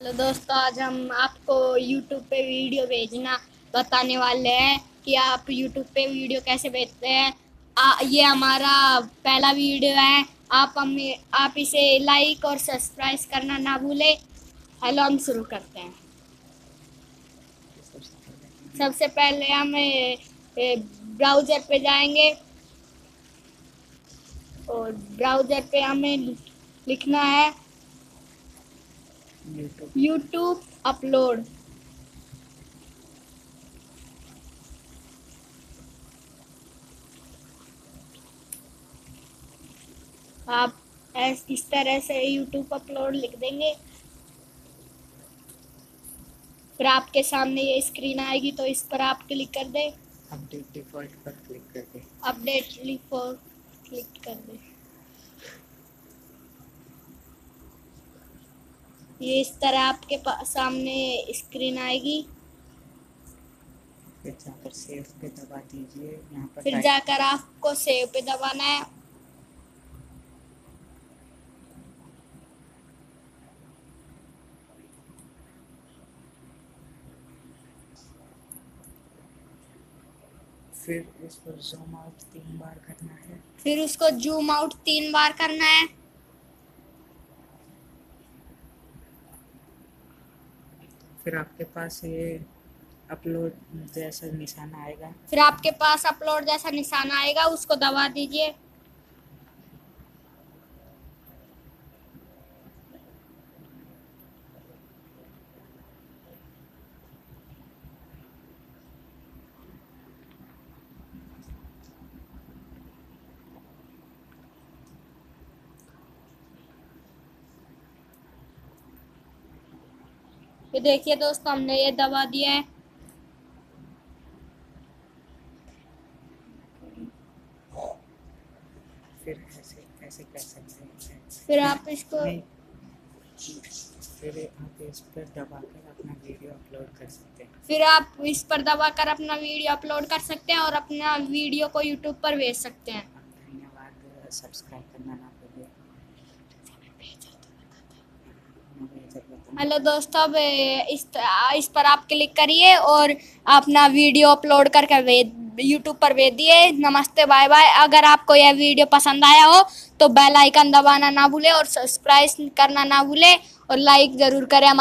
Hello दोस्तों आज हम आपको YouTube पे वीडियो भेजना बताने वाले हैं कि आप YouTube पे वीडियो कैसे भेजते हैं। आ, ये हमारा पहला वीडियो है। आप हम आप इसे लाइक और सब्सक्राइब करना ना भूलें। हेलो हम शुरू करते हैं। सबसे पहले हम ब्राउज़र पे जाएँगे। और ब्राउज़र पे हमें लिखना है। यूट्यूब अपलोड आप इस तरह से यूट्यूब अपलोड लिख देंगे। फिर आपके सामने ये स्क्रीन आएगी तो इस पर आप क्लिक कर दें। अपडेट डिफ़ॉल्ट पर क्लिक कर दें। अपडेट डिफ़ॉल्ट क्लिक कर दें। ये इस तरह आपके सामने स्क्रीन आएगी। फिर जाकर सेव पे दबा दीजिए। यहाँ पर फिर जाकर आपको सेव पे दबाना है। फिर इसको जूम आउट तीन बार करना है। फिर उसको जूम आउट तीन बार करना है। फिर आपके पास ये अपलोड जैसा निशान आएगा। फिर आपके पास अपलोड जैसा निशान आएगा, उसको दबा दीजिए। ये देखिए दोस्तों हमने ये दबा दिया है। फिर ऐसे ऐसे कर सकते हैं। फिर आप इसको फिर आप इस पर दबाकर अपना वीडियो अपलोड कर सकते हैं। फिर आप इस पर दबाकर अपना वीडियो अपलोड कर सकते हैं और अपना वीडियो को यूट्यूब पर भेज सकते हैं। धन्यवाद सब्सक्राइब करना ना भूलिए। हेलो दोस्तों इस इस पर आप क्लिक करिए और अपना वीडियो अपलोड करके यूट्यूब पर भेज दिए। नमस्ते, बाय बाय। अगर आपको यह वीडियो पसंद आया हो तो बेल आइकन दबाना ना भूले और सब्सक्राइब करना ना भूले और लाइक ज़रूर करें हमारे